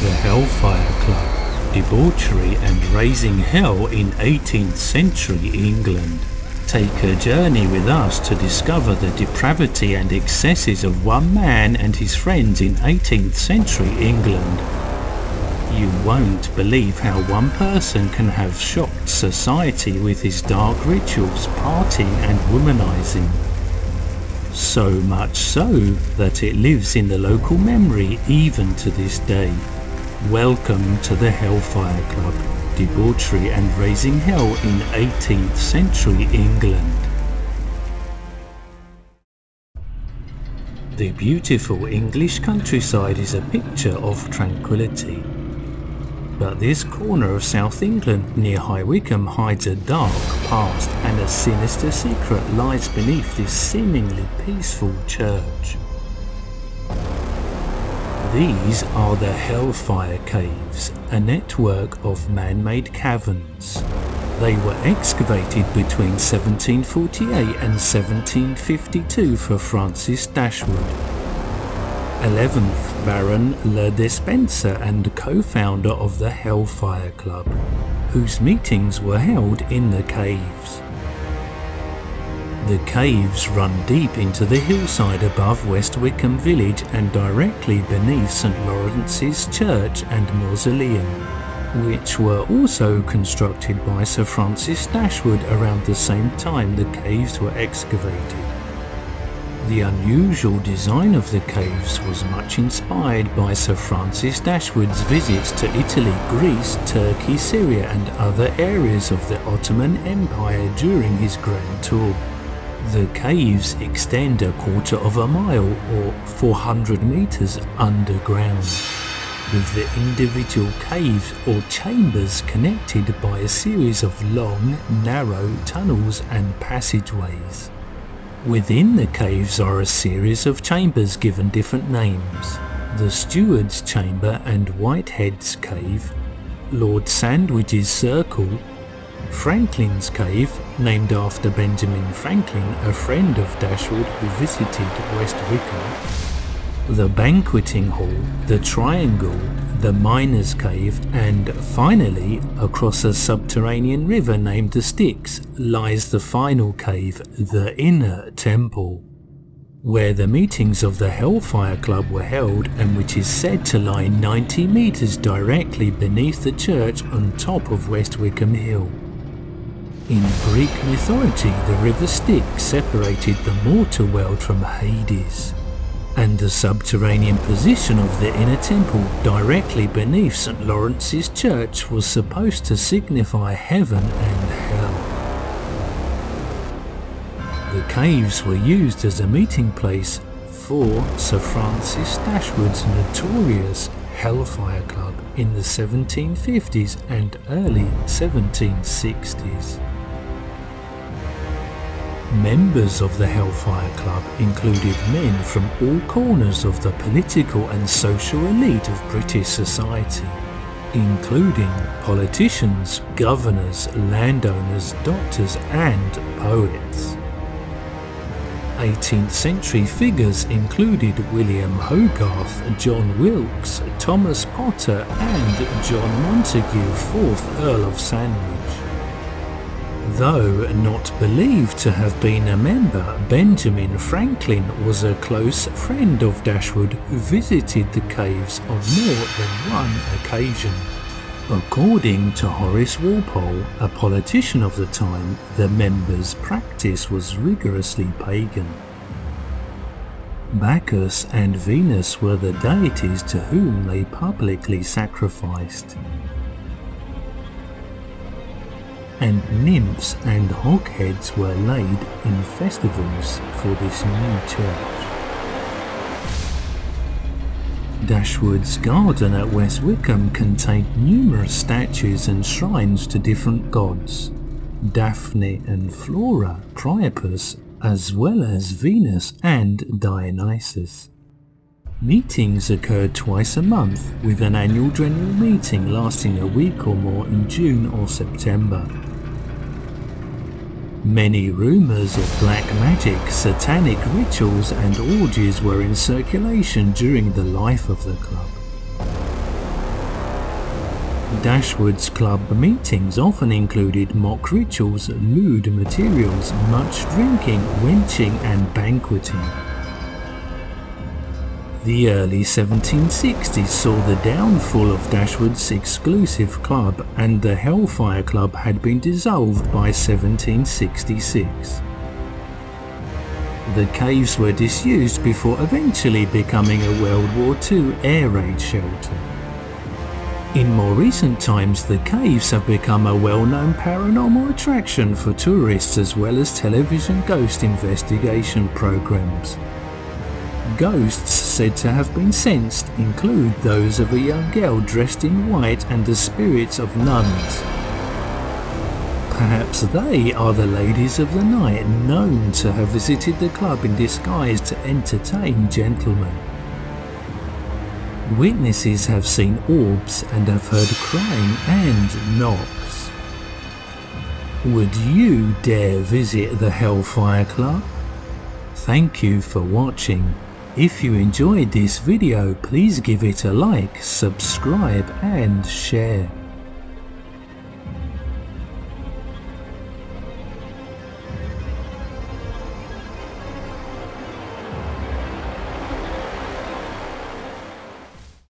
The Hellfire Club, debauchery and raising hell in 18th century England. Take a journey with us to discover the depravity and excesses of one man and his friends in 18th century England. You won't believe how one person can have shocked society with his dark rituals, partying and womanizing. So much so that it lives in the local memory even to this day. Welcome to the Hellfire Club, debauchery and raising hell in 18th century England. The beautiful English countryside is a picture of tranquility. But this corner of South England near High Wycombe hides a dark past and a sinister secret lies beneath this seemingly peaceful church. These are the Hellfire Caves, a network of man-made caverns. They were excavated between 1748 and 1752 for Francis Dashwood, 11th Baron Le Despencer and co-founder of the Hellfire Club, whose meetings were held in the caves. The caves run deep into the hillside above West Wycombe village and directly beneath St Lawrence's Church and Mausoleum, which were also constructed by Sir Francis Dashwood around the same time the caves were excavated. The unusual design of the caves was much inspired by Sir Francis Dashwood's visits to Italy, Greece, Turkey, Syria and other areas of the Ottoman Empire during his grand tour. The caves extend a quarter of a mile or 400 meters underground, with the individual caves or chambers connected by a series of long, narrow tunnels and passageways. Within the caves are a series of chambers given different names. The Steward's Chamber and Whitehead's Cave, Lord Sandwich's Circle, Franklin's Cave, named after Benjamin Franklin, a friend of Dashwood who visited West Wycombe, the Banqueting Hall, the Triangle, the Miner's Cave, and finally, across a subterranean river named the Styx, lies the final cave, the Inner Temple, where the meetings of the Hellfire Club were held and which is said to lie 90 metres directly beneath the church on top of West Wycombe Hill. In Greek mythology, the river Styx separated the mortal world from Hades and the subterranean position of the inner temple directly beneath St. Lawrence's church was supposed to signify heaven and hell. The caves were used as a meeting place for Sir Francis Dashwood's notorious Hellfire Club in the 1750s and early 1760s. Members of the Hellfire Club included men from all corners of the political and social elite of British society, including politicians, governors, landowners, doctors and poets. 18th century figures included William Hogarth, John Wilkes, Thomas Potter and John Montagu, 4th Earl of Sandwich. Though not believed to have been a member, Benjamin Franklin was a close friend of Dashwood who visited the caves on more than one occasion. According to Horace Walpole, a politician of the time, the members' practice was rigorously pagan. Bacchus and Venus were the deities to whom they publicly sacrificed and nymphs and hogsheads were laid in festivals for this new church. Dashwood's garden at West Wycombe contained numerous statues and shrines to different gods, Daphne and Flora, Priapus, as well as Venus and Dionysus. Meetings occurred twice a month, with an annual general meeting lasting a week or more in June or September. Many rumours of black magic, satanic rituals and orgies were in circulation during the life of the club. Dashwood's club meetings often included mock rituals, lewd materials, much drinking, wenching and banqueting. The early 1760s saw the downfall of Dashwood's exclusive club and the Hellfire Club had been dissolved by 1766. The caves were disused before eventually becoming a World War II air raid shelter. In more recent times, the caves have become a well-known paranormal attraction for tourists as well as television ghost investigation programs. Ghosts said to have been sensed include those of a young girl dressed in white and the spirits of nuns. Perhaps they are the ladies of the night known to have visited the club in disguise to entertain gentlemen. Witnesses have seen orbs and have heard crying and knocks. Would you dare visit the Hellfire Club? Thank you for watching. If you enjoyed this video, please give it a like, subscribe and share.